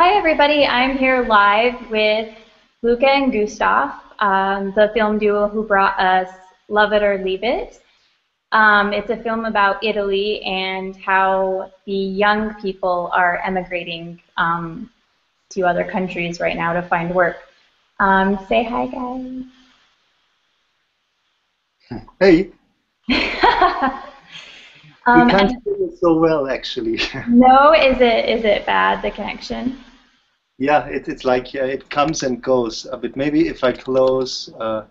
Hi, everybody. I'm here live with Luca and Gustav, um, the film duo who brought us Love It or Leave It. Um, it's a film about Italy and how the young people are emigrating um, to other countries right now to find work. Um, say hi, guys. Hey. Um, you can't hear it so well, actually. no, is it is it bad the connection? Yeah, it, it's like yeah, it comes and goes. Uh, but maybe if I close uh,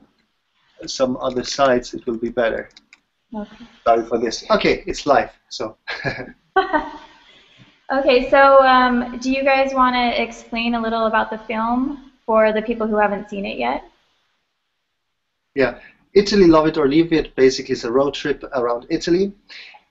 some other sites, it will be better. Okay. Sorry for this. Okay, it's live. So okay, so um, do you guys want to explain a little about the film for the people who haven't seen it yet? yeah, Italy, love it or leave it. Basically, is a road trip around Italy,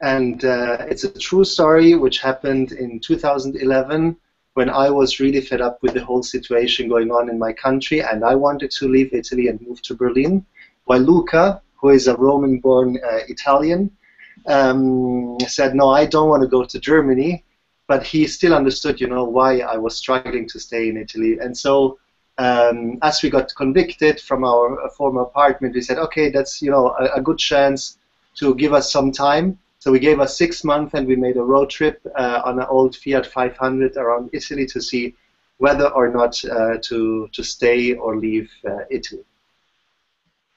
and uh, it's a true story which happened in 2011 when I was really fed up with the whole situation going on in my country, and I wanted to leave Italy and move to Berlin. While Luca, who is a Roman-born uh, Italian, um, said, "No, I don't want to go to Germany." But he still understood, you know, why I was struggling to stay in Italy, and so um, as we got convicted from our uh, former apartment, we said, okay, that's you know a, a good chance to give us some time. So we gave us six months, and we made a road trip uh, on an old Fiat 500 around Italy to see whether or not uh, to to stay or leave uh, Italy.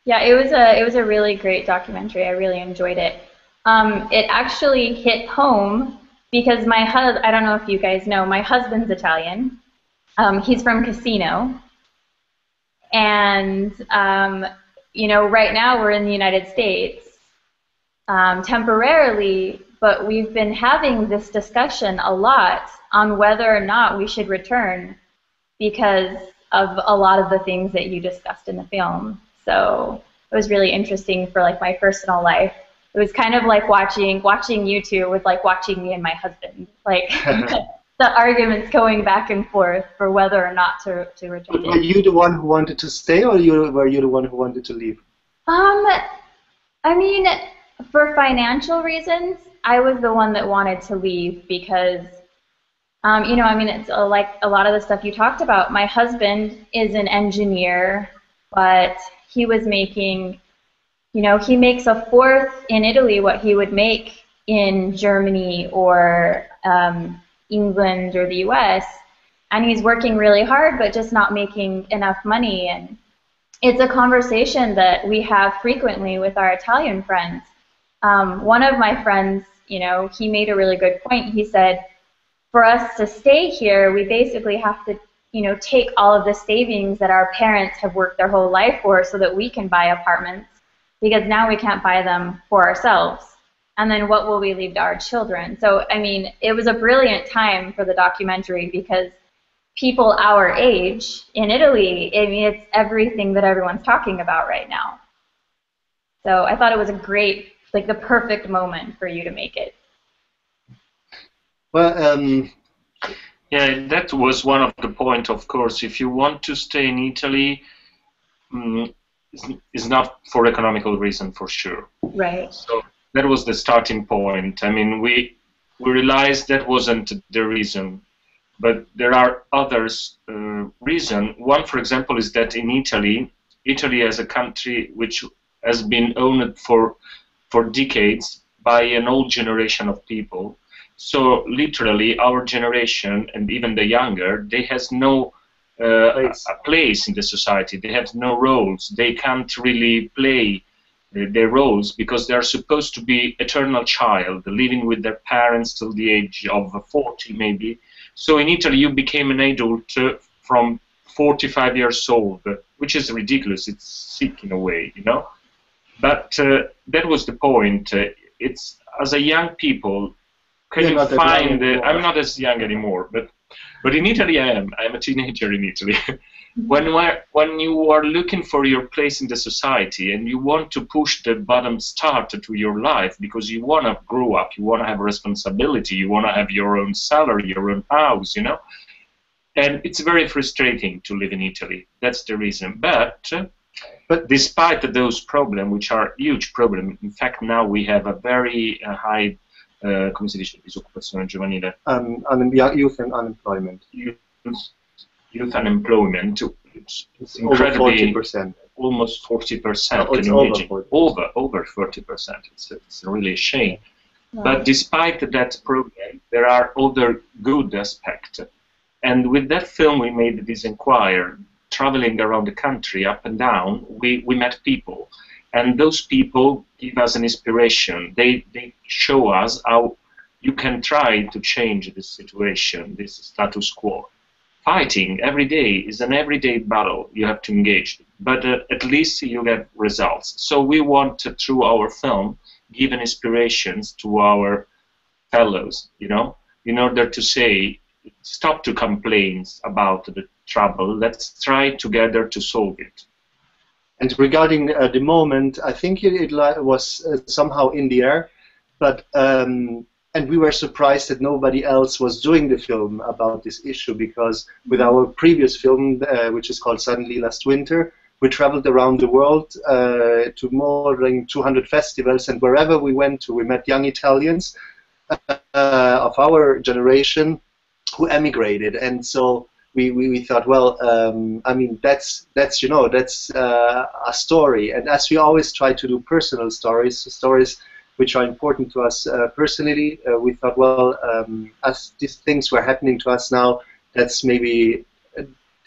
Yeah, it was a it was a really great documentary. I really enjoyed it. Um, it actually hit home because my hus I don't know if you guys know my husband's Italian. Um, he's from Cassino, and um, you know right now we're in the United States um, temporarily, but we've been having this discussion a lot on whether or not we should return because of a lot of the things that you discussed in the film. So it was really interesting for like my personal life. It was kind of like watching watching you two with like watching me and my husband. Like the arguments going back and forth for whether or not to to return. Were you the one who wanted to stay, or you were you the one who wanted to leave? Um, I mean, for financial reasons, I was the one that wanted to leave because, um, you know, I mean, it's uh, like a lot of the stuff you talked about. My husband is an engineer, but he was making, you know, he makes a fourth in Italy what he would make in Germany or um, England or the U.S. And he's working really hard, but just not making enough money. And it's a conversation that we have frequently with our Italian friends. Um, one of my friends, you know, he made a really good point. He said, for us to stay here, we basically have to, you know, take all of the savings that our parents have worked their whole life for so that we can buy apartments because now we can't buy them for ourselves. And then what will we leave to our children? So, I mean, it was a brilliant time for the documentary because people our age in Italy, I mean, it's everything that everyone's talking about right now. So I thought it was a great, like the perfect moment for you to make it. Well, um, Yeah, that was one of the point. Of course, if you want to stay in Italy, mm, it's, it's not for economical reason for sure. Right. So that was the starting point. I mean, we we realized that wasn't the reason, but there are others uh, reason. One, for example, is that in Italy, Italy as a country which has been owned for for decades by an old generation of people. So literally, our generation and even the younger, they has no uh, Place. a, a place in the society. They have no roles. They can't really play uh, their roles because they are supposed to be eternal child, living with their parents till the age of 40 maybe. So in Italy, you became an adult uh, from 45 years old, which is ridiculous. It's sick in a way, you know. But uh, that was the point. Uh, it's as a young people, can You're you not that young find? Uh. I'm not as young anymore, but but in Italy I am. I'm a teenager in Italy. when when you are looking for your place in the society and you want to push the bottom start to your life because you want to grow up, you want to have responsibility, you want to have your own salary, your own house, you know. And it's very frustrating to live in Italy. That's the reason. But But- despite those problems, which are huge problems, in fact now we have a very uh, high, uh, come si dice, disoccupazione giovanile, um, un- youth and unemployment. youth youth unemployment. It's, it's incredibly, almost 40%. No, can you imagine? Over, over, over 40%. It's, it's really a shame. But despite that problem, there are other good aspects. And with that film, we made this inquiry, traveling around the country, up and down, we, we met people. And those people give us an inspiration. They, they show us how you can try to change this situation, this status quo. Fighting every day is an everyday battle you have to engage, but uh, at least you get results. So we want to, through our film, give inspirations to our fellows, you know, in order to say, stop to complaints about the trouble, let's try together to solve it. And regarding uh, the moment, I think it, it was uh, somehow in the air, but um, and we were surprised that nobody else was doing the film about this issue because with our previous film, uh, which is called Suddenly Last Winter, we traveled around the world uh, to more than 200 festivals, and wherever we went to, we met young Italians uh, of our generation who emigrated, and so we, we, we thought, well, um, I mean, that's that's you know that's uh, a story, and as we always try to do personal stories, stories which are important to us uh, personally, uh, we thought, well, um, as these things were happening to us now, that's maybe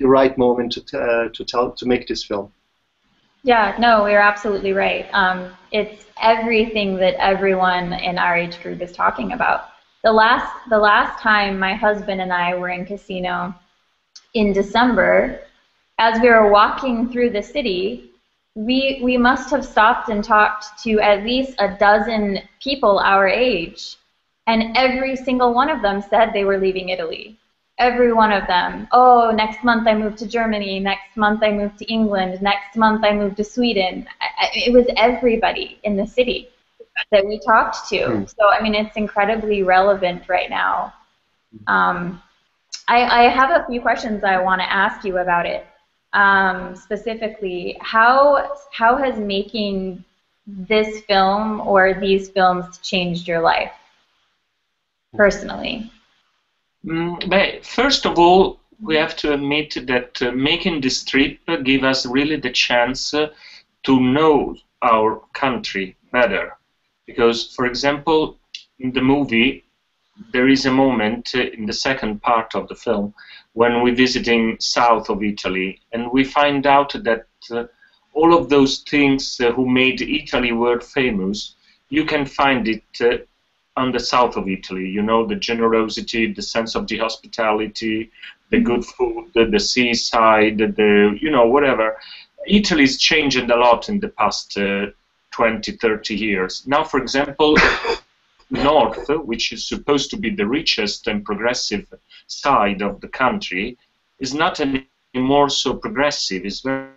the right moment to uh, to tell to make this film. Yeah, no, you're absolutely right. Um, it's everything that everyone in our age group is talking about. The last the last time my husband and I were in Cassino in December, as we were walking through the city, we we must have stopped and talked to at least a dozen people our age, and every single one of them said they were leaving Italy every one of them. Oh, next month I move to Germany. Next month I move to England. Next month I move to Sweden. It was everybody in the city that we talked to. Mm. So I mean, it's incredibly relevant right now. Um, I, I, have a few questions I want to ask you about it. Um, specifically, how how has making this film or these films changed your life personally? Mm, but first of all, we have to admit that uh, making this trip gave us really the chance uh, to know our country better. Because, for example, in the movie, there is a moment uh, in the second part of the film when we're visiting south of Italy, and we find out that uh, all of those things uh, who made Italy world famous, you can find it uh, on the south of Italy. You know, the generosity, the sense of the hospitality, the mm-hmm. good food, the, the seaside, the, you know, whatever. Italy's changed a lot in the past uh, 20, 30 years. Now, for example, North, which is supposed to be the richest and progressive side of the country, is not anymore so progressive. It's very,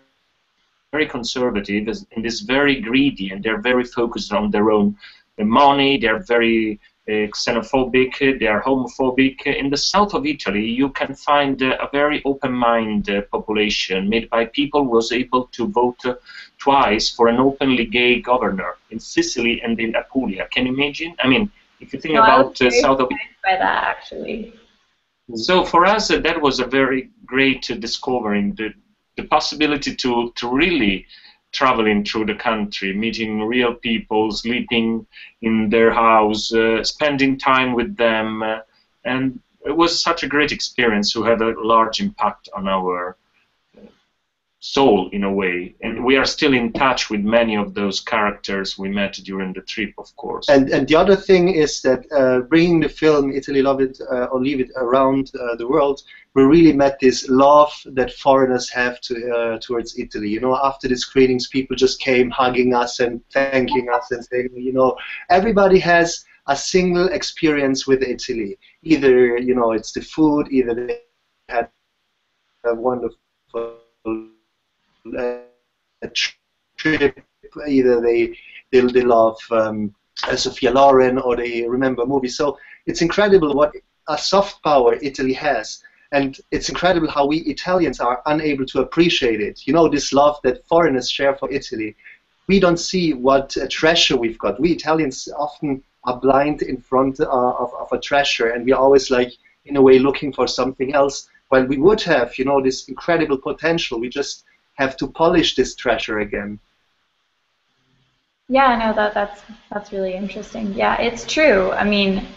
very conservative and is very greedy, and they're very focused on their own money, they're very xenophobic, they are homophobic. In the south of Italy, you can find uh, a very open-minded uh, population made by people who was able to vote uh, twice for an openly gay governor in Sicily and in Apulia. Can you imagine? I mean, if you think no, about uh, south of by that actually. So for us, uh, that was a very great discovering the the possibility to to really traveling through the country, meeting real people, sleeping in their house, uh, spending time with them, uh, and it was such a great experience who had a large impact on our soul in a way. And we are still in touch with many of those characters we met during the trip, of course. And and the other thing is that uh, bringing the film Italy Love It uh, or Leave It around uh, the world, we really met this love that foreigners have to, uh, towards Italy. You know, after the screenings, people just came hugging us and thanking us and saying, you know, everybody has a single experience with Italy. Either you know it's the food, either they had a wonderful a trip. Either they they, they love um, Sophia Loren or they remember movies. So it's incredible what a soft power Italy has. And it's incredible how we Italians are unable to appreciate it. You know, this love that foreigners share for Italy. We don't see what a treasure we've got. We Italians often are blind in front uh, of, of a treasure, and we're always like, in a way, looking for something else while we would have, you know, this incredible potential, we just have to polish this treasure again. Yeah, no, that that's that's really interesting. Yeah, it's true. I mean,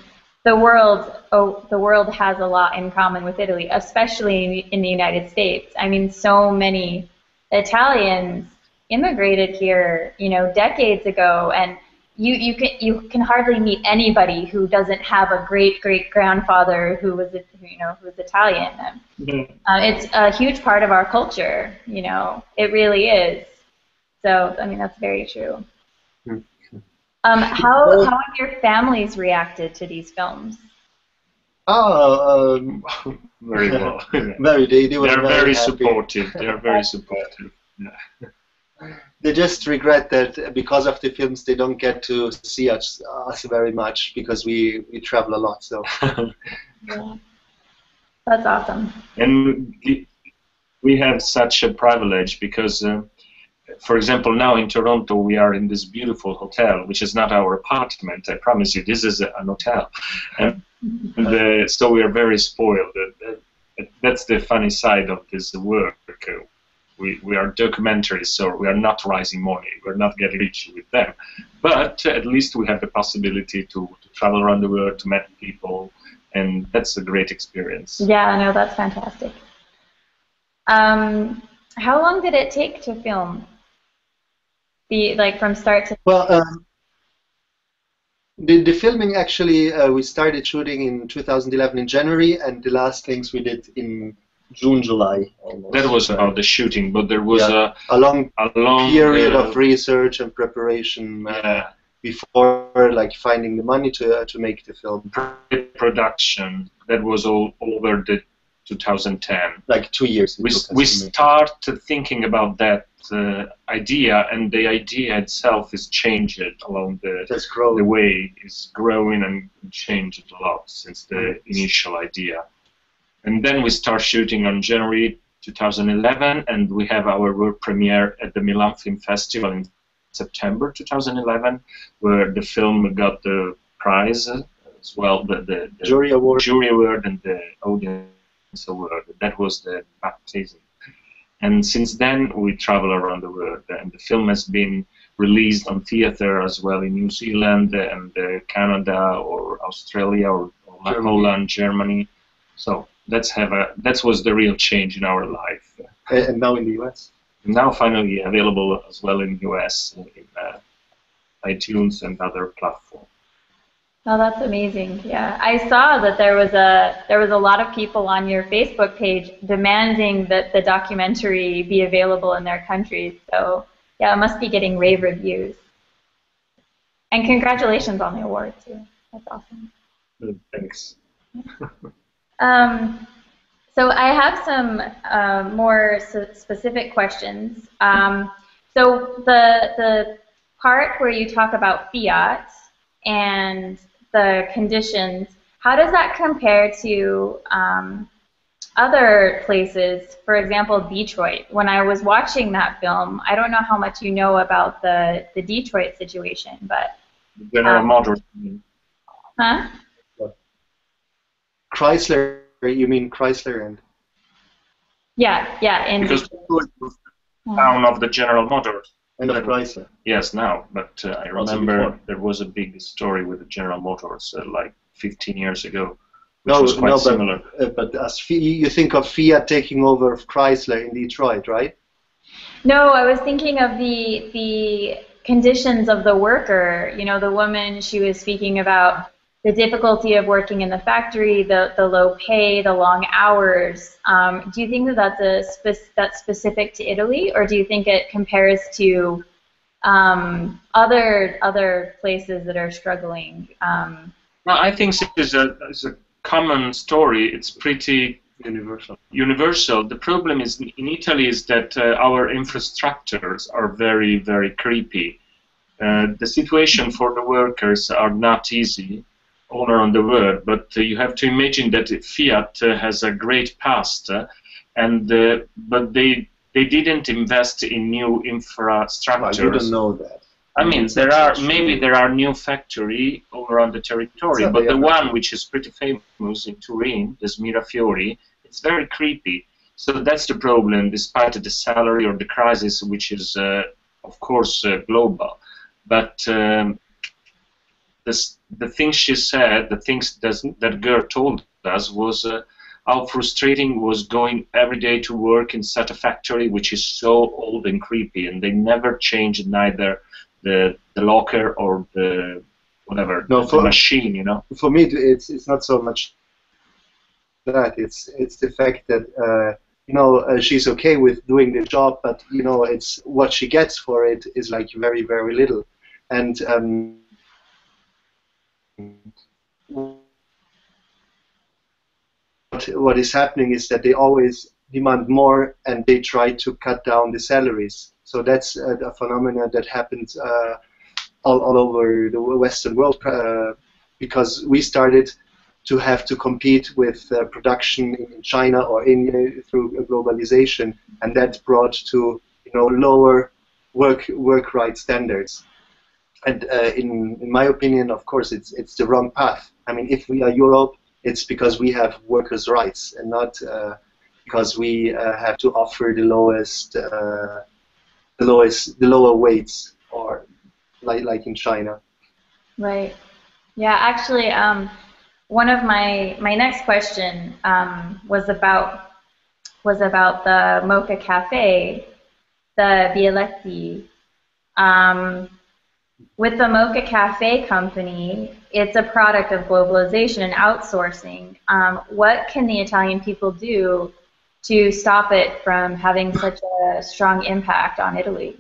the world oh, the world has a lot in common with Italy, especially in the United States. I mean, so many Italians immigrated here, you know, decades ago, and you you can you can hardly meet anybody who doesn't have a great great grandfather who was you know who's Italian. Mm-hmm. Uh, it's a huge part of our culture. You know, it really is. So I mean, that's very true. Um, how, how have your families reacted to these films? Oh, um, very well. very, they, they were They're very, very supportive. They are very supportive. Yeah. They just regret that because of the films they don't get to see us, us very much because we, we travel a lot. So Yeah. That's awesome. and we have such a privilege because, uh, for example, now in Toronto we are in this beautiful hotel, which is not our apartment. I promise you, this is a, an hotel, and, uh, so we are very spoiled. That's the funny side of this work. We, we are documentaries, so we are not raising money. We're not getting rich with them, but at least we have the possibility to, to travel around the world to meet people, and that's a great experience. Yeah, no, that's fantastic. Um, how long did it take to film? The like from start to well, um, the the filming actually uh, we started shooting in 2011 in January, and the last things we did in June, July. Almost. That was about the shooting, but there was Yeah. a long a, a long period uh, of research and preparation uh, yeah, before like finding the money to uh, to make the film. production. That was all over the 2010. Like two years. We, we to make it. started thinking about that uh, idea, and the idea itself is changed along the the way is growing and changed a lot since the initial idea. And then we start shooting on January 2011, and we have our world premiere at the Milan Film Festival in September 2011, where the film got the prize as well, the, the, the Jury award. jury award and the audience award. That was the baptism. And since then, we travel around the world, and the film has been released on theater as well in New Zealand and uh, Canada or Australia or, or Germany. Holland, Germany. So that's have a that was the real change in our life. Uh, and now in the US. Now finally available as well in US in uh, iTunes and other platforms. Oh, that's amazing. Yeah, I saw that there was a there was a lot of people on your Facebook page demanding that the documentary be available in their countries. So yeah, it must be getting rave reviews. And congratulations on the award too. That's awesome. Thanks. Um, so I have some uh, more s- specific questions. Um, so the the part where you talk about fiat and the conditions, how does that compare to um, other places? For example, Detroit. When I was watching that film, I don't know how much you know about the the Detroit situation, but General Um, Motors. huh? Chrysler, you mean Chrysler and Yeah, yeah, in Because Detroit. was the town of the General Motors. And of Chrysler. Yes, now, but uh, I remember before. there was a big story with the General Motors uh, like 15 years ago, which No, was quite no, but, similar. uh, but as Fi- you think of Fiat taking over Chrysler in Detroit, right? No, I was thinking of the the conditions of the worker. You know, the woman she was speaking about the difficulty of working in the factory, the, the low pay, the long hours. Um, do you think that that's a spe- that's specific to Italy, or do you think it compares to um, other other places that are struggling? Um, No, I think it's a, it's a common story. It's pretty Universal. universal. The problem is in Italy is that uh, our infrastructures are very, very creepy. Uh, the situation for the workers are not easy all around the world, but you have to imagine that Fiat has a great past, and uh, but they they didn't invest in new Well, infrastructures. you don't know that. I mean, there are maybe there are new factory all around the territory, but the one which is pretty famous in Turin, this Mirafiori, it's very creepy. So that's the problem, despite the salary or the crisis, which is, uh, of course, uh, global. But um, this, the things she said, the things that, that girl told us was uh, how frustrating was going every day to work in such a factory which is so old and creepy, and they never changed neither the the locker or the whatever no, the, for, the machine. You know. For me, it's it's not so much that. It's it's the fact that. Uh, you know, uh, she's okay with doing the job, but you know, it's what she gets for it is like very, very little. And um, what is happening is that they always demand more and they try to cut down the salaries. So that's a, a phenomenon that happens uh, all, all over the Western world uh, because we started to have to compete with uh, production in China or India through globalization, and that brought to you know lower work work right standards. And uh, in, in my opinion, of course, it's it's the wrong path. I mean, if we are Europe, it's because we have workers' rights and not uh, because we uh, have to offer the lowest, uh, the lowest, the lower weights, or like like in China. Right. Yeah. Actually, um, one of my my next question um, was about was about the Mocha Cafe, the Bialetti. Um, with the Mocha Cafe company, it's a product of globalization and outsourcing. Um, what can the Italian people do to stop it from having such a strong impact on Italy?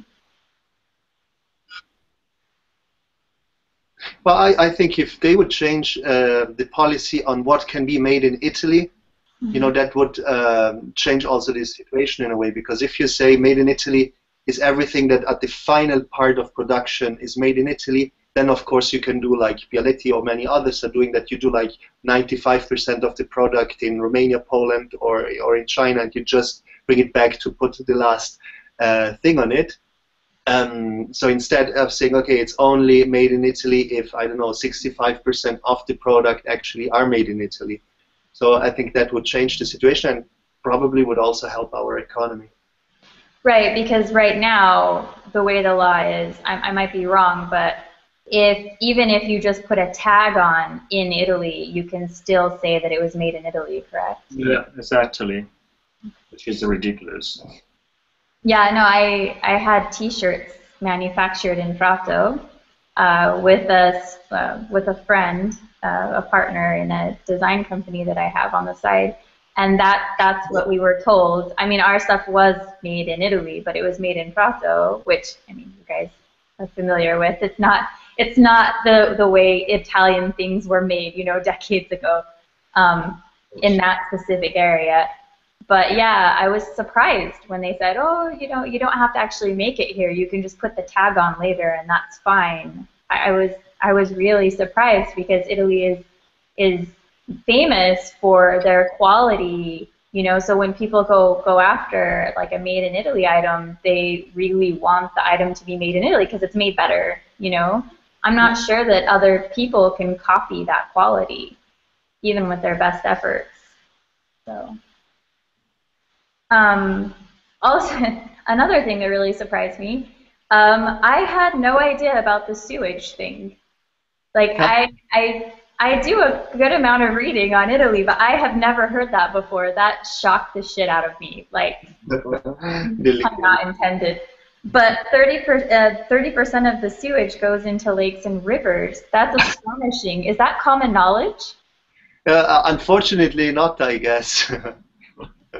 Well, I, I think if they would change uh, the policy on what can be made in Italy, mm-hmm. you know, that would um, change also the situation in a way. Because if you say made in Italy, is everything that at the final part of production is made in Italy, then of course you can do like Bialetti or many others are doing that. You do like 95% of the product in Romania, Poland, or or in China, and you just bring it back to put the last uh, thing on it. Um, so instead of saying, okay, it's only made in Italy if I don't know 65% of the product actually are made in Italy. So I think that would change the situation and probably would also help our economy. Right, because right now the way the law is, I, I might be wrong, but if even if you just put a tag on in Italy, you can still say that it was made in Italy, correct? Yeah, exactly. Which is ridiculous. Yeah, no, I I had T-shirts manufactured in Prato uh, with a uh, with a friend, uh, a partner in a design company that I have on the side, and that that's what we were told. I mean, our stuff was made in Italy, but it was made in Prato, which I mean, you guys are familiar with. It's not it's not the the way Italian things were made, you know, decades ago, um, in that specific area. But yeah, I was surprised when they said, "Oh, you know, you don't have to actually make it here. You can just put the tag on later, and that's fine." I, I was I was really surprised because Italy is is famous for their quality you know? So when people go go after like a made in italy item they really want the item to be made in italy because it's made better you know? I'm not sure that other people can copy that quality even with their best efforts. So um, also another thing that really surprised me um, i had no idea about the sewage thing. Like i i I do a good amount of reading on Italy, but I have never heard that before. That shocked the shit out of me. Like, not intended. But 30 uh, percent of the sewage goes into lakes and rivers. That's astonishing. Is that common knowledge? Uh, unfortunately, not. I guess.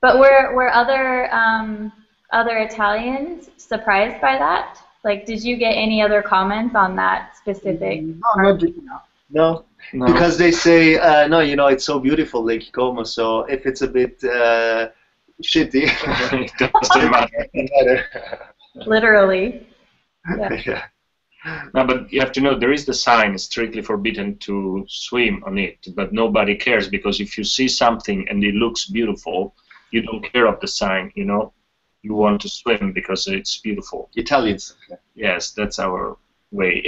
but were were other um, other Italians surprised by that? Like, did you get any other comments on that specific? No, not no. no. because they say uh, no. You know, it's so beautiful, Lake Como. So if it's a bit uh, shitty, it doesn't matter. Literally. Yeah. yeah. No, but you have to know there is the sign strictly forbidden to swim on it, but nobody cares because if you see something and it looks beautiful, you don't care of the sign, you know you want to swim because it's beautiful. Italians. Yes, that's our way.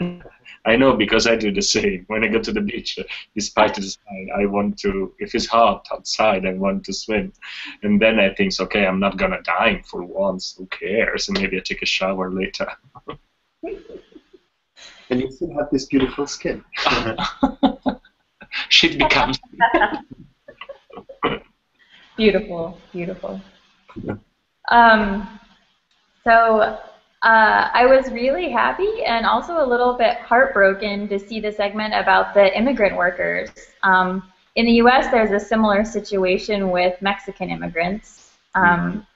I know because I do the same. When I go to the beach, despite the sun, I want to. If it's hot outside, I want to swim, and then I think, okay, I'm not gonna die for once. Who cares? And maybe I take a shower later. and you still have this beautiful skin. Shit becomes. beautiful, beautiful. Um, so uh, I was really happy and also a little bit heartbroken to see the segment about the immigrant workers. Um, in the U.S., there's a similar situation with Mexican immigrants um,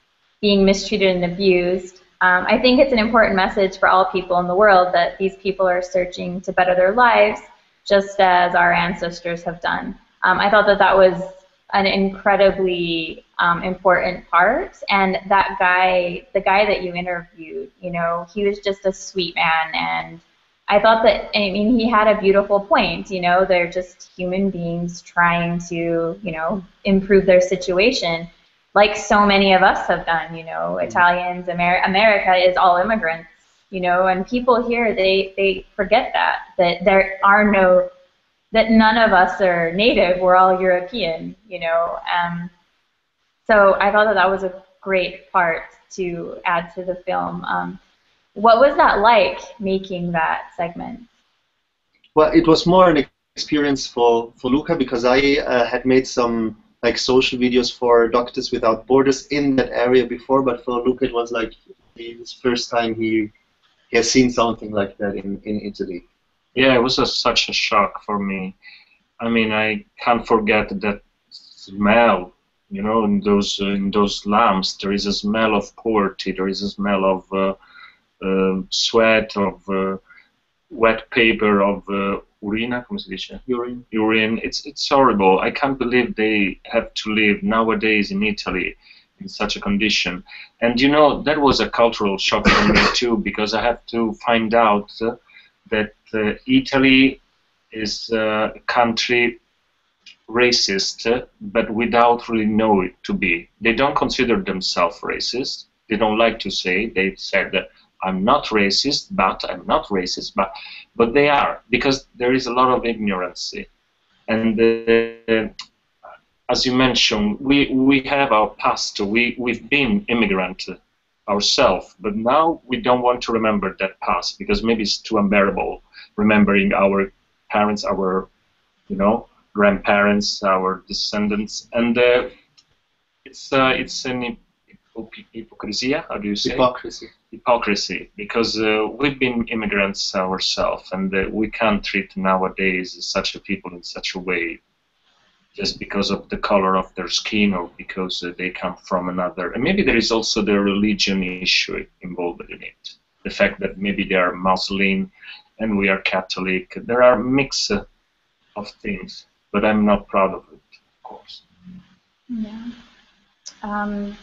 being mistreated and abused. Um, I think it's an important message for all people in the world that these people are searching to better their lives, just as our ancestors have done. Um, I thought that that was an incredibly um, important part. And that guy, the guy that you interviewed, you know, he was just a sweet man. And I thought that, I mean, he had a beautiful point. You know, they're just human beings trying to, you know, improve their situation, like so many of us have done. You know, mm-hmm. Italians, Amer- America is all immigrants. You know, and people here they they forget that that there are no that none of us are native. We're all European, you know. Um, so I thought that that was a great part to add to the film. Um, what was that like making that segment? Well, it was more an experience for, for Luca because I uh, had made some like social videos for Doctors Without Borders in that area before, but for Luca it was like his first time he, he has seen something like that in, in Italy. Yeah, it was a, such a shock for me. I mean, I can't forget that smell. You know, in those uh, in those lamps, there is a smell of poverty. There is a smell of uh, uh, sweat, of uh, wet paper, of uh, urina. Come si dice? Urine. Urine. It's it's horrible. I can't believe they have to live nowadays in Italy in such a condition. And you know, that was a cultural shock for me too, because I have to find out. Uh, that uh, Italy is a country racist, but without really know it to be. They don't consider themselves racist. They don't like to say. They said that I'm not racist, but I'm not racist, but but they are because there is a lot of ignorance. And uh, as you mentioned, we we have our past. We we've been immigrant ourselves. But now we don't want to remember that past because maybe it's too unbearable remembering our parents, our, you know, grandparents, our descendants, and uh, it's uh, it's an hypocrisy. How do you say? Hypocrisy. Hypocrisy, because uh, we've been immigrants ourselves, and uh, we can't treat nowadays such a people in such a way just because of the color of their skin or because uh, they come from another. And maybe there is also the religion issue involved in it. The fact that maybe they are Muslim and we are Catholic. There are mix uh, of things, but I'm not proud of it, of course. Yeah. Um,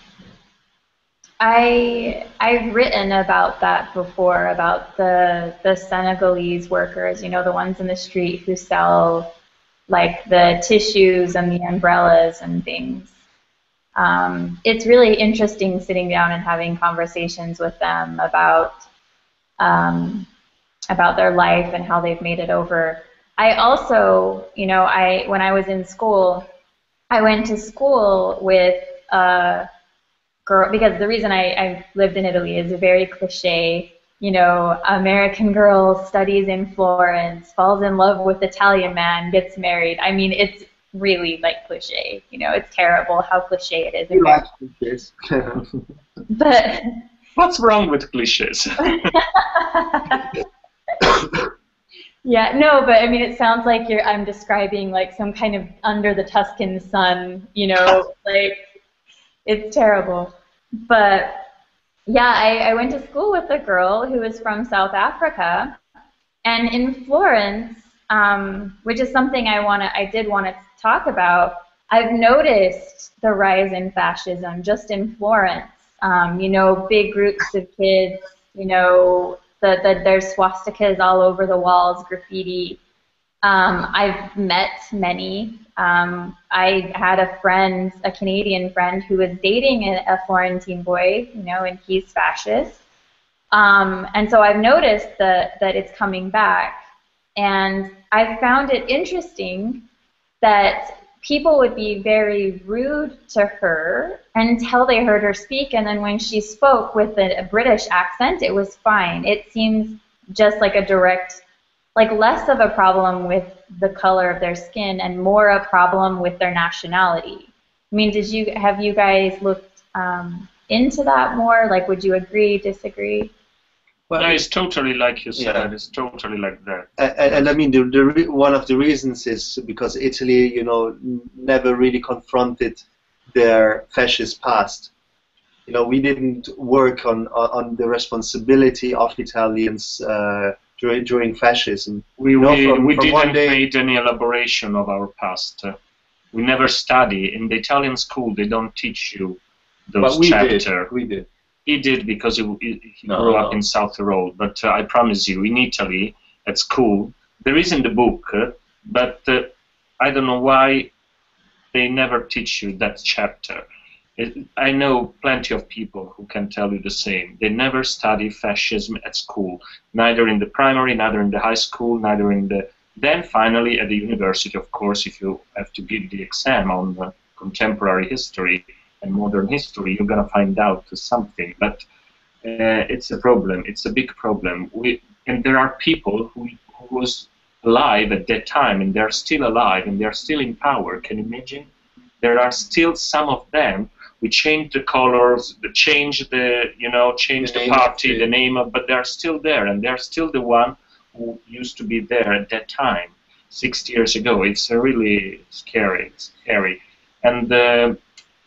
I I've written about that before about the the Senegalese workers, you know, the ones in the street who sell like the tissues and the umbrellas and things. Um, it's really interesting sitting down and having conversations with them about um, about their life and how they've made it over. I also, you know, I when I was in school, I went to school with a girl because the reason I, I lived in Italy is a very cliche you know, American girl studies in Florence, falls in love with Italian man, gets married. I mean, it's really like cliche. You know, it's terrible how cliche it is. You like cliches. but what's wrong with cliches? yeah, no, but I mean, it sounds like you're. I'm describing like some kind of under the Tuscan sun. You know, like it's terrible. But yeah, I, I went to school with a girl who was from South Africa, and in Florence, um, which is something I wanna, I did want to talk about. I've noticed the rise in fascism just in Florence. Um, you know, big groups of kids. You know, the, the there's swastikas all over the walls, graffiti. Um, I've met many um, I had a friend, a Canadian friend, who was dating a, a Florentine boy, you know, and he's fascist. Um, and so I've noticed that, that it's coming back. And I've found it interesting that people would be very rude to her until they heard her speak. And then when she spoke with a, a British accent, it was fine. It seems just like a direct, like less of a problem with the color of their skin and more a problem with their nationality. I mean, did you have you guys looked um, into that more? Like, would you agree, disagree? Well, no, it's totally like you said. Yeah. It's totally like that. And, and I mean, the, the one of the reasons is because Italy, you know, never really confronted their fascist past. You know, we didn't work on on the responsibility of Italians uh, during during fascism. We you know, we, from, we from didn't day, make any elaboration of our past. we never study in the Italian school. They don't teach you those but we chapters. Did. We did he did because he, he no, grew up in South Tyrol. But uh, I promise you, in Italy, at school, there is in the book, uh, but uh, I don't know why they never teach you that chapter. It, I know plenty of people who can tell you the same. They never study fascism at school, neither in the primary, neither in the high school, neither in the. Then finally, at the university, of course, if you have to give the exam on contemporary history, and modern history, you're going to find out something. But uh, it's a problem. It's a big problem. We, and there are people who, who was alive at that time, and they're still alive, and they're still in power. Can you imagine? There are still some of them. We changed the colors, the change the you know, change the, the party, the name of, but they're still there, and they're still the one who used to be there at that time, 60 years ago. It's really scary. It's scary, and. Uh,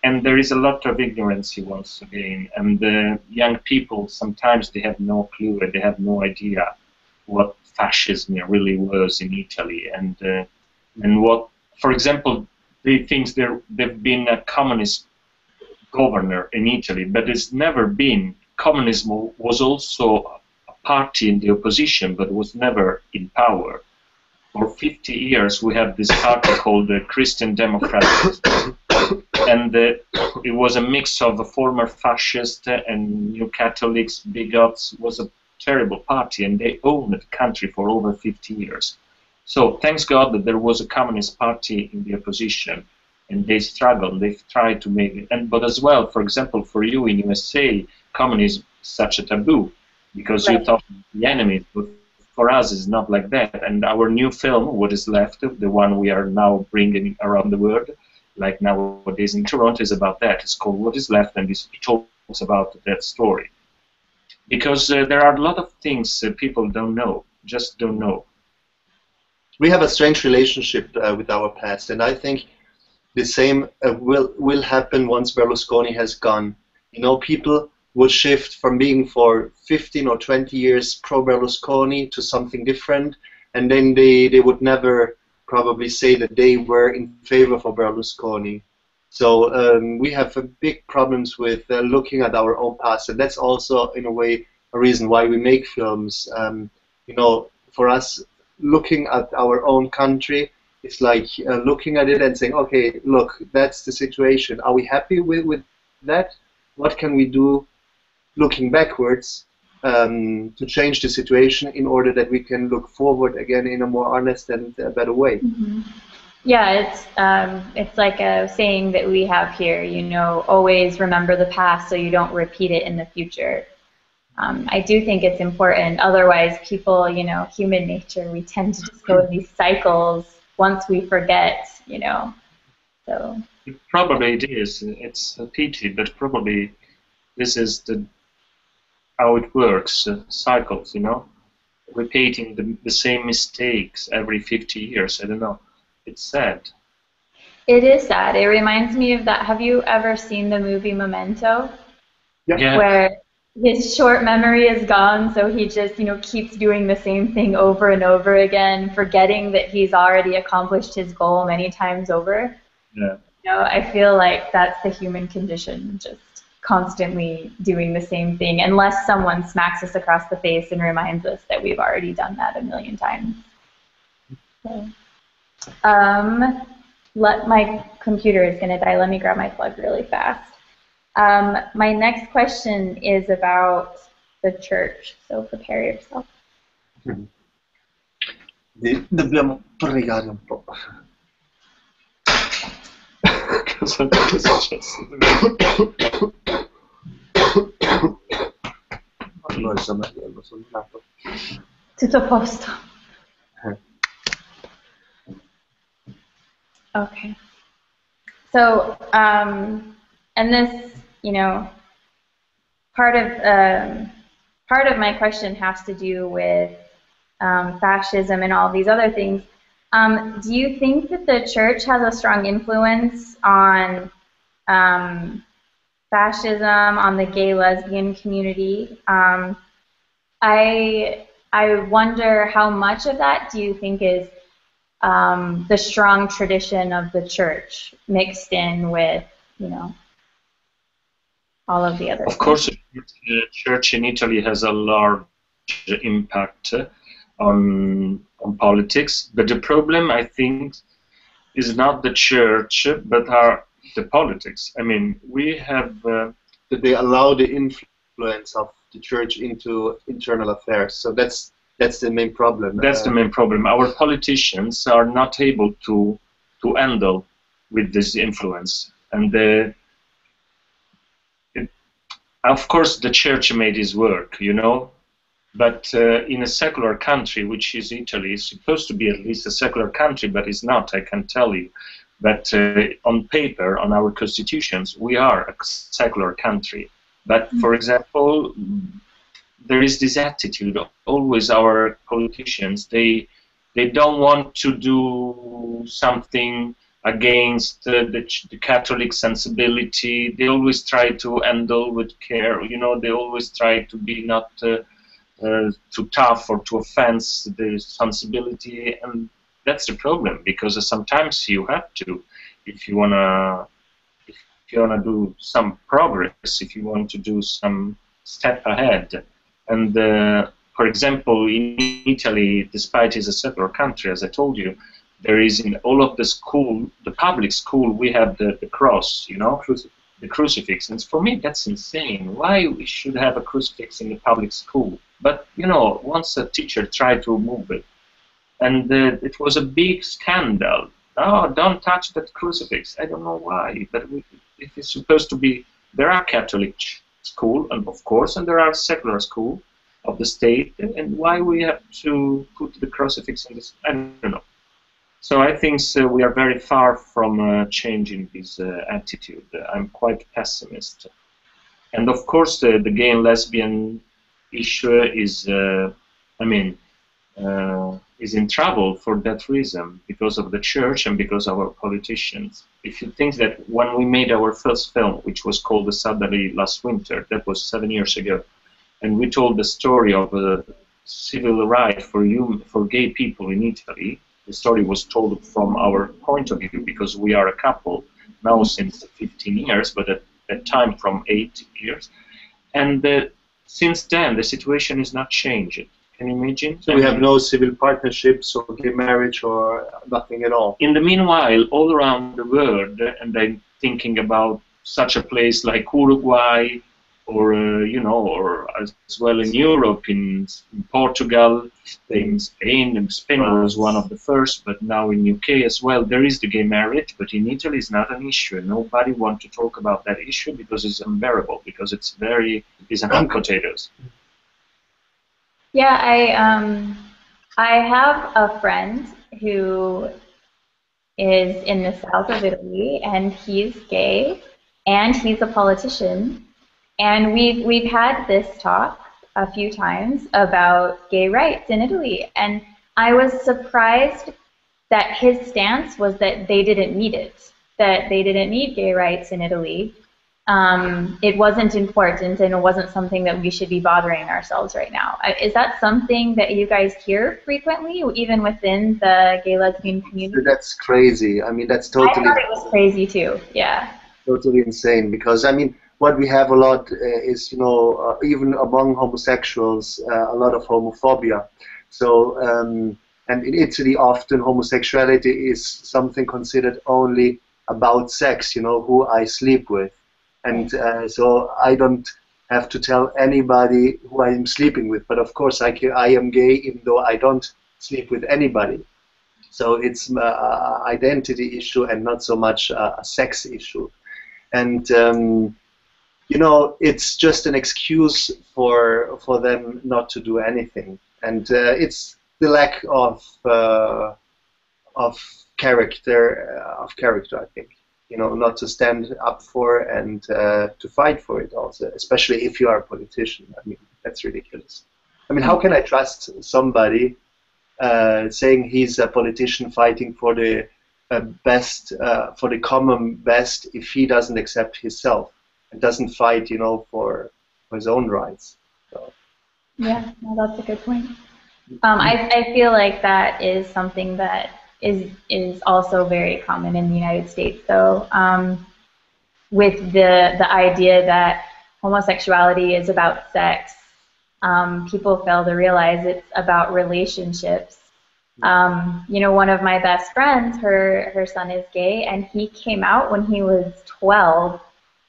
and there is a lot of ignorance once again and the young people sometimes they have no clue they have no idea what fascism really was in Italy. And uh, and what for example they think there they've been a communist governor in Italy but it's never been. Communism was also a party in the opposition but was never in power. For 50 years we have this party called the Christian Democrats and uh, it was a mix of a former fascist and new Catholics, bigots. It was a terrible party, and they owned the country for over 50 years. So thanks God that there was a communist party in the opposition, and they struggled. They tried to make it. And but as well, for example, for you in USA, communism is such a taboo because right. you thought the enemy. But for us, it's not like that. And our new film, What Is Left, the one we are now bringing around the world, like nowadays in Toronto, is about that. It's called What Is Left, and it talks about that story. Because uh, there are a lot of things people don't know, just don't know. We have a strange relationship uh, with our past, and I think the same uh, will will happen once Berlusconi has gone. You know, people will shift from being for 15 or 20 years pro Berlusconi to something different, and then they, they would never probably say that they were in favor for Berlusconi. So um, we have big problems with uh, looking at our own past, and that's also, in a way, a reason why we make films. Um, you know, for us, looking at our own country, it's like uh, looking at it and saying, okay, look, that's the situation. Are we happy with, with that? What can we do looking backwards um, to change the situation in order that we can look forward again in a more honest and a better way. Mm-hmm. Yeah, it's um, it's like a saying that we have here. You know, always remember the past so you don't repeat it in the future. Um, I do think it's important. Otherwise, people, you know, human nature, we tend to just go in these cycles once we forget. You know, so. Probably it is. It's a pity, but probably this is the how it works, uh, cycles, you know, repeating the, the same mistakes every 50 years. I don't know. It's sad. It is sad. It reminds me of that. Have you ever seen the movie Memento? Yeah. Where his short memory is gone, so he just, you know, keeps doing the same thing over and over again, forgetting that he's already accomplished his goal many times over. Yeah. You know, I feel like that's the human condition. Just constantly doing the same thing unless someone smacks us across the face and reminds us that we've already done that a million times. So, um, let my computer is going to die. Let me grab my plug really fast. Um, my next question is about the church. So prepare yourself. Di- dobbiamo Cosa è successo? No, Samariello, sono nato. Tutto a posto. Okay. So, um, and this, you know, part of um, part of my question has to do with um, fascism and all these other things. Um, do you think that the church has a strong influence on um, fascism, on the gay lesbian community? Um, I I wonder how much of that do you think is um, the strong tradition of the church mixed in with, you know, all of the other. Of course, the church in Italy has a large impact on on politics, but the problem, I think, is not the church, but are the politics. I mean, we have. Uh, That they allow the influence of the church into internal affairs. So that's that's the main problem. That's the Uh, main problem. Our politicians are not able to to handle with this influence, and uh, it, of course the church made his work, you know. But uh, in a secular country, which is Italy, is supposed to be at least a secular country, but it's not. I can tell you. But uh, on paper, on our constitutions, we are a secular country. But for example, there is this attitude always our politicians they they don't want to do something against uh, the, ch- the catholic sensibility they always try to handle with care you know they always try to be not uh, uh, too tough or to offense the sensibility and that's the problem because sometimes you have to if you want to if you want to do some progress if you want to do some step ahead. And uh, for example, in Italy, despite it's a secular country, as I told you, there is in all of the school, the public school, we have the, the cross, you know, the crucifix. And for me, that's insane. Why we should have a crucifix in the public school? But you know, once a teacher tried to remove it, and uh, it was a big scandal. Oh, don't touch that crucifix. I don't know why, but if it's supposed to be, there are Catholic ch- school, and of course, and there are secular school of the state, and why we have to put the crucifix in this? I don't know. So I think so we are very far from uh, changing this uh, attitude. I'm quite pessimist. And of course, the, the gay and lesbian issue is, uh, I mean, uh, is in trouble for that reason because of the church and because of our politicians. If you think that when we made our first film, which was called Suddenly Last Winter, that was seven years ago, and we told the story of a civil right for for gay people in Italy. The story was told from our point of view because we are a couple now since 15 years, but at that time from eight years. And uh, since then, the situation is not changed. Can you imagine? so we have no civil partnerships or gay marriage or nothing at all. in the meanwhile, all around the world, and I'm thinking about such a place like Uruguay, or uh, you know, or as well in Europe, in, in Portugal, in Spain, and Spain was one of the first, but now in UK as well, there is the gay marriage, but in Italy it's not an issue. Nobody wants to talk about that issue because it's unbearable, because it's very, it's an hot potatoes. Yeah, I um, I have a friend who is in the south of Italy, and he's gay, and he's a politician, and we've we've had this talk a few times about gay rights in Italy, and I was surprised that his stance was that they didn't need it, that they didn't need gay rights in Italy. Um, it wasn't important, and it wasn't something that we should be bothering ourselves right now. Uh, Is that something that you guys hear frequently, even within the gay lesbian community? That's crazy. I mean, that's totally. I thought it was crazy too. Yeah. totally insane because I mean what we have a lot uh, is you know uh, even among homosexuals uh, a lot of homophobia so um, and in Italy often homosexuality is something considered only about sex you know who I sleep with and uh, so I don't have to tell anybody who I am sleeping with. But of course, I, I am gay even though I don't sleep with anybody. So it's an identity issue and not so much a sex issue. And um, you know, it's just an excuse for for them not to do anything, and uh, it's the lack of uh, of character uh, of character. I think you know, not to stand up for and uh, to fight for it also, especially if you are a politician. I mean, that's ridiculous. I mean, how can I trust somebody uh, saying he's a politician fighting for the uh, best, for the common best, if he doesn't accept himself and doesn't fight, you know, for, for his own rights? So. Yeah, well, that's a good point. Um, I, I feel like that is something that is is also very common in the United States. though, um, with the the idea that homosexuality is about sex um, people fail to realize it's about relationships. Um, you know, one of my best friends, her her son is gay, and he came out when he was 12.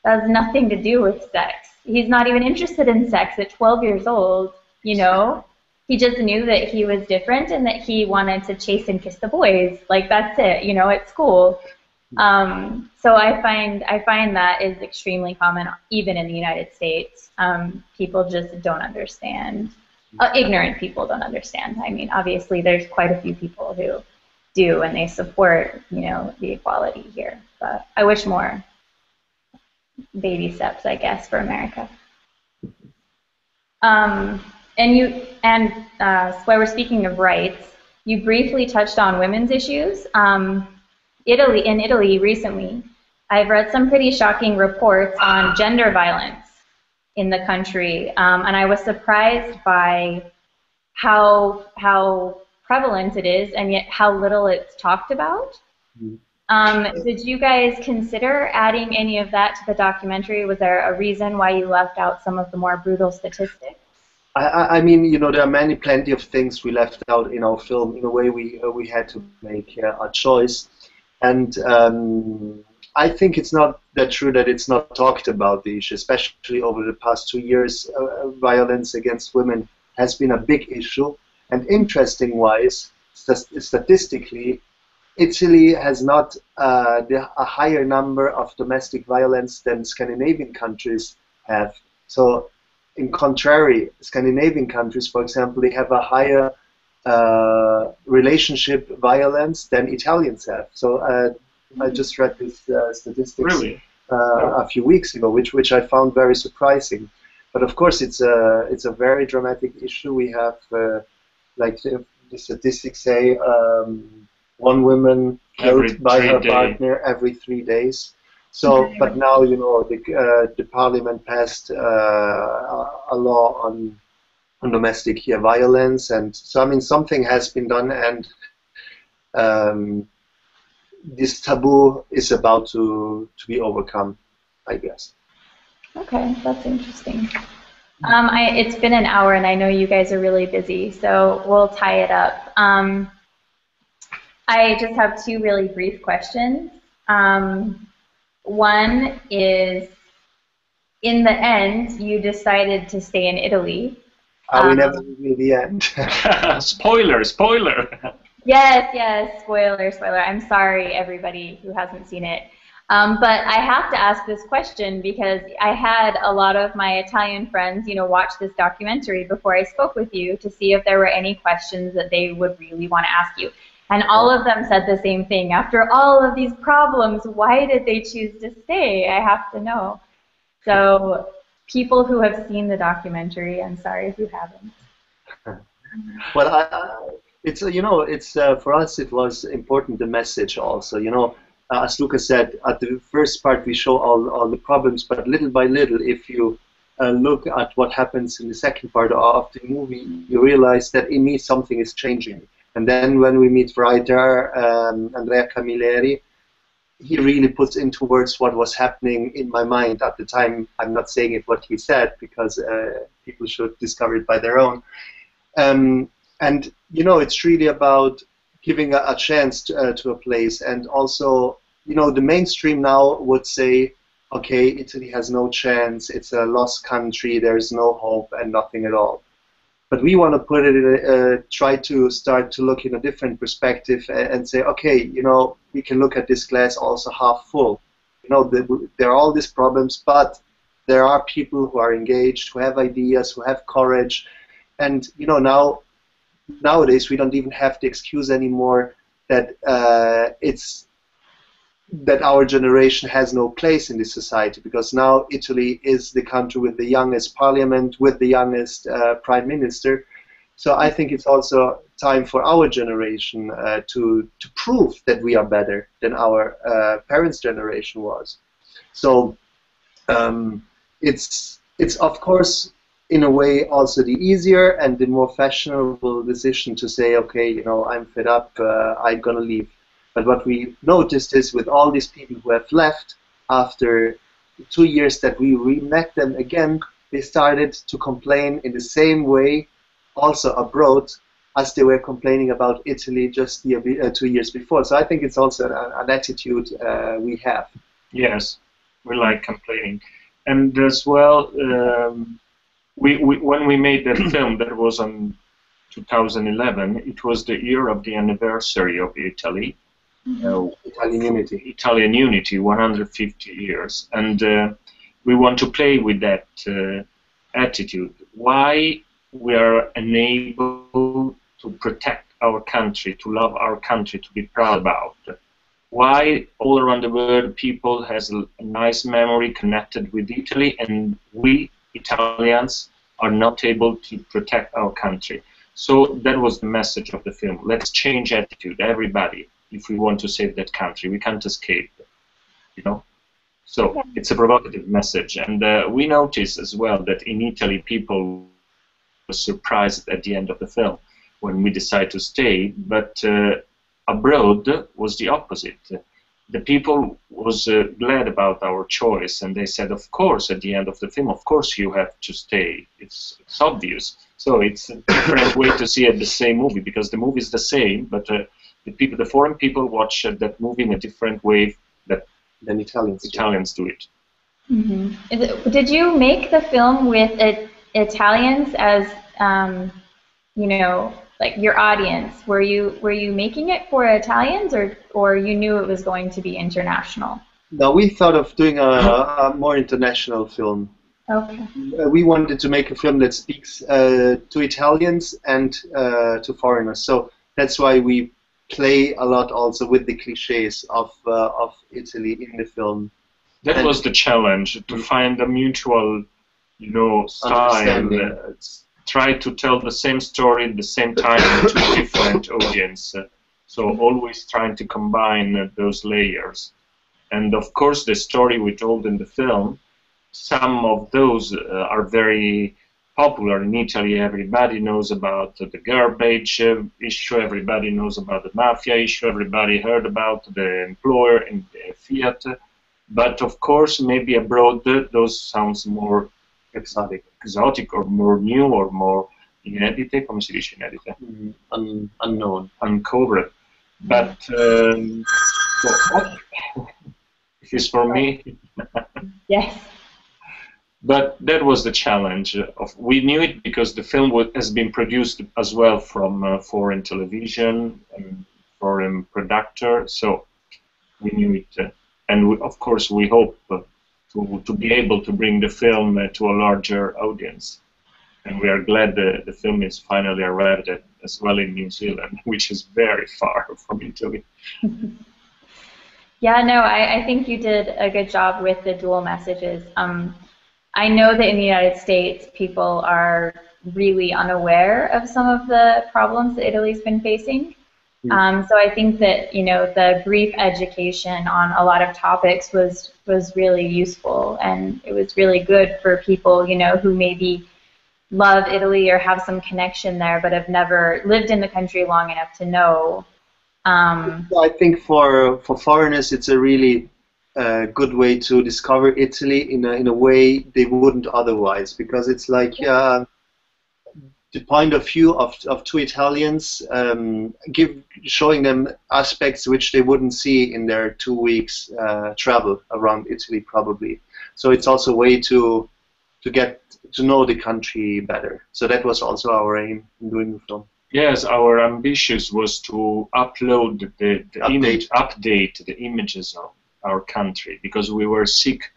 That has nothing to do with sex. He's not even interested in sex at 12 years old. You know, he just knew that he was different and that he wanted to chase and kiss the boys. Like that's it. You know, at school. Um, so I find I find that is extremely common even in the United States. Um, people just don't understand. Uh, ignorant people don't understand. I mean, obviously, there's quite a few people who do and they support, you know, the equality here. But I wish more baby steps, I guess, for America. Um, and you and uh, while we're speaking of rights, you briefly touched on women's issues. Um, Italy in Italy recently, I've read some pretty shocking reports on gender violence in the country, um, and I was surprised by how how prevalent it is, and yet how little it's talked about. Mm-hmm. Um, did you guys consider adding any of that to the documentary? Was there a reason why you left out some of the more brutal statistics? I, I mean, you know, there are many, plenty of things we left out in our film. In a way, we uh, we had to make uh, a choice. And um, I think it's not that true that it's not talked about the issue, especially over the past two years. Uh, violence against women has been a big issue. And interesting wise, st- statistically, Italy has not uh, the, a higher number of domestic violence than Scandinavian countries have. So, in contrary, Scandinavian countries, for example, they have a higher uh, relationship violence than Italians have. So uh, I hmm. just read this uh, statistics really? a few weeks ago, which which I found very surprising. But of course, it's a it's a very dramatic issue. We have like the, the, statistics say um, one woman killed by her day. partner every three days. So, but now you know the uh, the parliament passed uh, a law on on domestic violence, and so I mean something has been done, and um, this taboo is about to to be overcome, I guess. Okay, that's interesting. Um, I, it's been an hour, and I know you guys are really busy, so we'll tie it up. Um, I just have two really brief questions. Um, one is, in the end, you decided to stay in Italy. Uh, we never reveal the end. spoiler, spoiler. Yes, yes, spoiler, spoiler. I'm sorry, everybody who hasn't seen it. Um, but I have to ask this question because I had a lot of my Italian friends, you know, watch this documentary before I spoke with you to see if there were any questions that they would really want to ask you. And all of them said the same thing. After all of these problems, why did they choose to stay? I have to know. So people who have seen the documentary. I'm sorry if you haven't. well, I, it's you know it's uh, for us it was important the message also. You know, uh, as Luca said at the first part we show all all the problems, but little by little, if you uh, look at what happens in the second part of the movie, you realize that in me something is changing. And then when we meet writer um, Andrea Camilleri, he really puts into words what was happening in my mind at the time. I'm not saying it what he said because uh, people should discover it by their own. Um, and you know, it's really about giving a, a chance to, uh, to, a place, and also, you know, the mainstream now would say okay, Italy has no chance, it's a lost country, there's no hope and nothing at all. But we want to put it, in a, try to start to look in a different perspective and, and, say, okay, you know, we can look at this glass also half full. You know, the, there are all these problems, but there are people who are engaged, who have ideas, who have courage, and you know now nowadays we don't even have the excuse anymore that uh, it's that our generation has no place in this society because now Italy is the country with the youngest parliament, with the youngest uh, prime minister. So I think it's also time for our generation uh, to to prove that we are better than our uh, parents' generation was. So um, it's it's of course in a way also the easier and the more fashionable decision to say, okay, you know, I'm fed up, uh, I'm gonna leave. But what we noticed is with all these people who have left after two years that we re-met them again, they started to complain in the same way, also abroad, as they were complaining about Italy just the, uh, two years before. So I think it's also an, an attitude uh, we have. Yes, we like complaining, and as well. Um, we, we when we made that film, that was on 2011. It was the year of the anniversary of Italy. Mm-hmm. Uh, Italian unity. Italian unity, 150 years, and uh, we want to play with that uh, attitude. Why we are unable to protect our country, to love our country, to be proud about. Why all around the world people has a nice memory connected with Italy, and we Italians are not able to protect our country. So that was the message of the film. Let's change attitude, everybody, if we want to save that country. We can't escape, you know. So yeah. it's a provocative message, and uh, we noticed as well that in Italy people were surprised at the end of the film when we decided to stay, but uh, abroad was the opposite the people was uh, glad about our choice and they said of course at the end of the film of course you have to stay it's, it's obvious so it's a different way to see it the same movie because the movie is the same but uh, the people the foreign people watch uh, that movie in a different way that than Italians Italians do it, mm-hmm. it did you make the film with it, Italians as um, you know like your audience were you were you making it for Italians or or you knew it was going to be international? No, we thought of doing a, a more international film. Okay. Uh, we wanted to make a film that speaks uh, to Italians and uh, to foreigners. So that's why we play a lot also with the cliches of uh, of Italy in the film. That and was the challenge to find a mutual, you know, style try to tell the same story at the same time to different audience. So always trying to combine uh, those layers. And of course, the story we told in the film, some of those uh, are very popular in Italy. Everybody knows about the garbage uh, issue. Everybody knows about the mafia issue. Everybody heard about the employer in the Fiat. But of course, maybe abroad, those sounds more exotic. Exotic or more new or more inedite, come si dice inedite? Mm, un unknown. Uncovered. But um, so, it is for me. yes. But that was the challenge. Of we knew it because the film has been produced as well from uh, foreign television and foreign producer, so we knew it. Uh, and we, of course, we hope to, to be able to bring the film uh, to a larger audience. And we are glad the, the film is finally arrived at, as well in New Zealand, which is very far from Italy. yeah, no, I, I think you did a good job with the dual messages. Um, I know that in the United States, people are really unaware of some of the problems that Italy's been facing. Hmm. Um, so I think that you know the brief education on a lot of topics was was really useful, and it was really good for people you know who maybe love Italy or have some connection there, but have never lived in the country long enough to know. Um, I think for for foreigners, it's a really uh, good way to discover Italy in a in a way they wouldn't otherwise, because it's like. Uh, the point of view of, of two Italians, um, give showing them aspects which they wouldn't see in their two weeks uh, travel around Italy, probably. So it's also a way to to get to know the country better. So that was also our aim in doing the film. Yes, our ambition was to upload the, the Update. image, update the images of our country because we were sick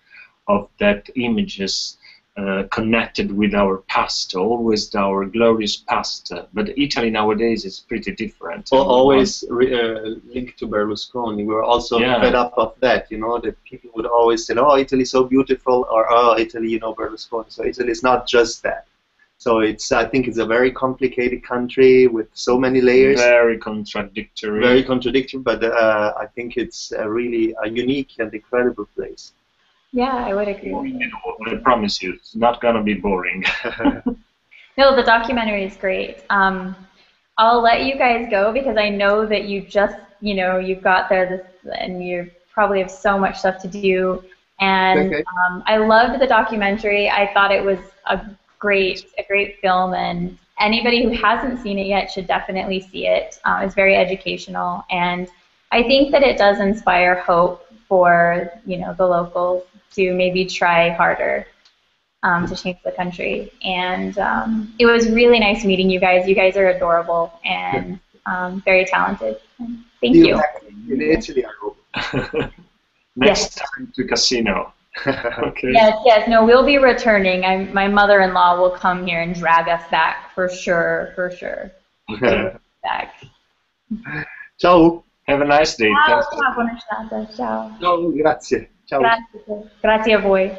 of that images uh, connected with our past, always our glorious past. But Italy nowadays is pretty different. Al- always re, uh, linked to Berlusconi. We were also Yeah. fed up of that, you know, that people would always say, "Oh, Italy's so beautiful," or "Oh, Italy, you know, Berlusconi." So Italy is not just that. So it's, I think, it's a very complicated country with so many layers, very contradictory. very contradictory. But uh, I think it's a really a unique and incredible place. Yeah, I would agree. with you. You know, I promise you, it's not gonna be boring. No, the documentary is great. Um, I'll let you guys go because I know that you just, you know, you've got there this, and you probably have so much stuff to do. And Okay. um, I loved the documentary. I thought it was a great, a great film, and anybody who hasn't seen it yet should definitely see it. Uh, it's very educational, and I think that it does inspire hope for, you know, the locals to maybe try harder um, to change the country. And um, it was really nice meeting you guys. You guys are adorable and um, very talented. Thank you you. in Italy, I hope. Next time to Cassino. Okay. Yes, yes. No, we'll be returning. I, my mother-in-law will come here and drag us back for sure, for sure. Back. Ciao. Have a nice day. Ciao, Thanks. ciao, buona serata. Ciao. Ciao, grazie. Ciao. Grazie, grazie a voi.